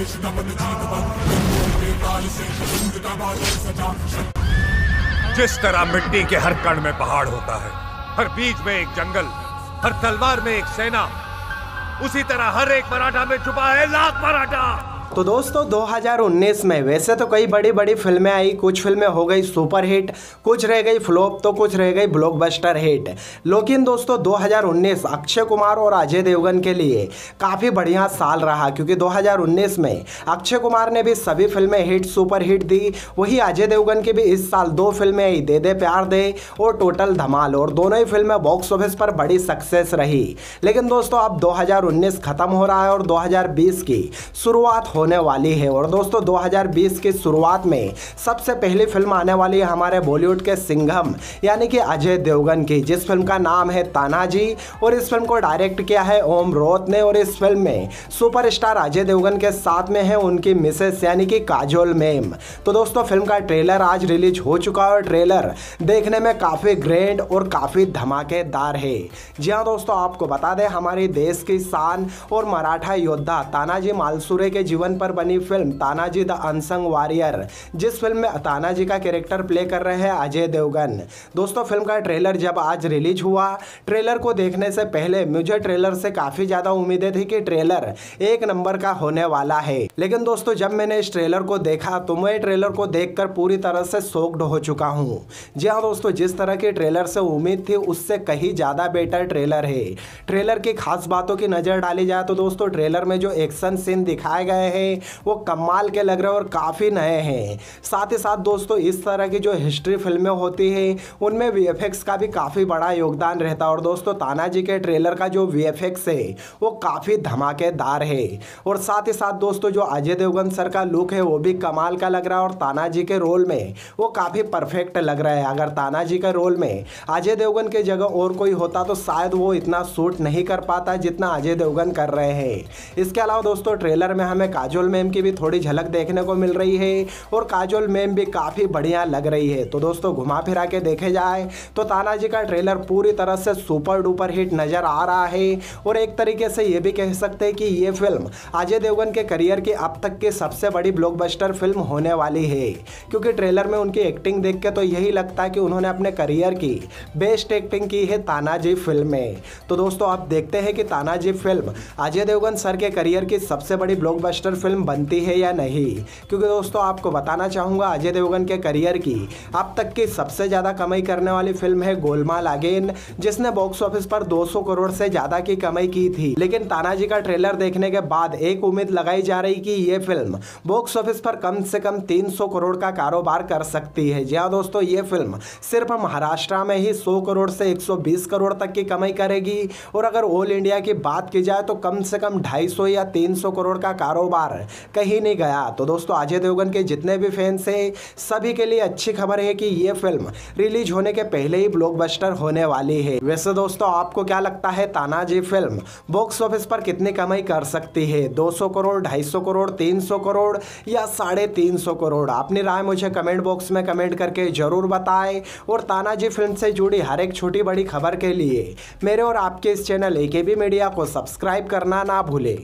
देश बादल सजा जिस तरह मिट्टी के हर कण में पहाड़ होता है, हर बीज में एक जंगल, हर तलवार में एक सेना, उसी तरह हर एक मराठा में छुपा है लाख मराठा। तो दोस्तों 2019 में वैसे तो कई बड़ी बड़ी फ़िल्में आई, कुछ फ़िल्में हो गई सुपर हिट कुछ रह गई फ्लॉप तो कुछ रह गई ब्लॉकबस्टर हिट लेकिन दोस्तों 2019 अक्षय कुमार और अजय देवगन के लिए काफ़ी बढ़िया साल रहा, क्योंकि 2019 में अक्षय कुमार ने भी सभी फ़िल्में हिट सुपर हिट दी, वही अजय देवगन की भी इस साल दो फ़िल्में आई, दे दे प्यार दे और टोटल धमाल, और दोनों ही फ़िल्में बॉक्स ऑफ़िस पर बड़ी सक्सेस रही. लेकिन दोस्तों, अब 2019 खत्म हो रहा है और 2020 की शुरुआत होने वाली है। और दोस्तों 2020 की शुरुआत में सबसे पहली फ़िल्म आने वाली है हमारे बॉलीवुड के सिंघम, यानी कि अजय देवगन की, जिस फ़िल्म का नाम है तानाजी। और इस फ़िल्म को डायरेक्ट किया है ओम रोत ने, और इस फ़िल्म में सुपरस्टार अजय देवगन के साथ में है उनकी मिसेस, यानी कि काजोल मेम। तो दोस्तों, फ़िल्म का ट्रेलर आज रिलीज़ हो चुका है, और ट्रेलर देखने में काफ़ी ग्रैंड और काफ़ी धमाकेदार है। जी हाँ दोस्तों, आपको बता दें, हमारे देश की शान और मराठा योद्धा तानाजी मालसूरे के जीवन पर बनी film Tanaji the unsung warrior, जिस फ़िल्म में तानाजी का कैरेक्टर प्ले कर रहे हैं अजय देवगन। दोस्तों, फ़िल्म का ट्रेलर जब आज रिलीज़ हुआ, ट्रेलर को देखने से पहले मुझे ट्रेलर से काफ़ी ज़्यादा उम्मीदें थी कि ट्रेलर एक नंबर का होने वाला है। लेकिन दोस्तों, जब मैंने इस ट्रेलर को देखा तो मैं ट्रेलर को देखकर पूरी तरह से सोक्ड हो चुका हूँ। जी हाँ दोस्तों, जिस तरह के ट्रेलर से उम्मीद थी, उससे कहीं ज़्यादा बेटर ट्रेलर है। ट्रेलर की खास बातों की नज़र डाली जाए तो दोस्तों, ट्रेलर में जो एक्शन सीन दिखाए गए हैं वो कमाल के लग रहे हैं और काफ़ी नए हैं। साथ ही साथ दोस्तों, इस तरह की जो हिस्ट्री फ़िल्में होती है, उनमें वीएफएक्स का भी काफ़ी बड़ा योगदान रहता है। और दोस्तों तानाजी के ट्रेलर का जो वीएफएक्स है, वो काफ़ी धमाकेदार है। और साथ ही साथ दोस्तों, जो अजय देवगन सर का लुक है, वो भी कमाल का लग रहा है। और तानाजी के रोल में वो काफ़ी परफेक्ट लग रहा है। अगर तानाजी के रोल में अजय देवगन के जगह और कोई होता तो शायद वो इतना सूट नहीं कर पाता जितना अजय देवगन कर रहे हैं। इसके अलावा दोस्तों ट्रेलर में हमें मैम की भी थोड़ी झलक देखने को मिल रही है और काजोल मैम भी काफ़ी बढ़िया लग रही है। तो दोस्तों, घुमा फिरा के देखे जाए तो तानाजी का ट्रेलर पूरी तरह से सुपर डुपर हिट नज़र आ रहा है और एक तरीके से ये भी कह सकते हैं कि ये फ़िल्म अजय देवगन के करियर की अब तक की सबसे बड़ी ब्लॉकबस्टर फ़िल्म होने वाली है। क्योंकि ट्रेलर में उनकी एक्टिंग देख के तो यही लगता है कि उन्होंने अपने करियर की बेस्ट एक्टिंग की है तानाजी फ़िल्म में। तो दोस्तों, आप देखते हैं कि तानाजी फ़िल्म अजय देवगन सर के करियर की सबसे बड़ी ब्लॉकबस्टर फ़िल्म बनती है या नहीं? क्योंकि दोस्तों, आपको बताना चाहूँगा अजय देवगन के करियर की। अब तक की सबसे ज़्यादा कमाई करने वाली फ़िल्म है गोलमाल अगेन जिसने बॉक्स ऑफ़िस पर 200 करोड़ से ज़्यादा की कमाई की थी। लेकिन तानाजी का ट्रेलर देखने के बाद एक उम्मीद लगाई जा रही कि ये फ़िल्म बॉक्स ऑफ़िस पर कम से कम 300 करोड़ का कारोबार कर सकती है। जी हाँ दोस्तों, ये फ़िल्म सिर्फ़ महाराष्ट्र में ही 100 करोड़ से 120 करोड़ तक की कमाई करेगी। और अगर ऑल इंडिया की बात की जाए तो कम से कम 250 या 300 करोड़ का कारोबार कहीं नहीं गया। तो दोस्तों अजय देवगन के जितने भी फैंस हैं, सभी के लिए अच्छी खबर है कि ये फ़िल्म रिलीज़ होने के पहले ही ब्लॉकबस्टर होने वाली है। वैसे दोस्तों, आपको क्या लगता है, तानाजी फ़िल्म बॉक्स ऑफ़िस पर कितनी कमाई कर सकती है? 200 करोड़ 250 करोड़ 300 करोड़ या साढ़े तीन करोड़? अपनी राय मुझे कमेंट बॉक्स में कमेंट करके ज़रूर बताएँ। और तानाजी फ़िल्म से जुड़ी हर एक छोटी बड़ी खबर के लिए मेरे और आपके इस चैनल ए मीडिया को सब्सक्राइब करना ना भूलें।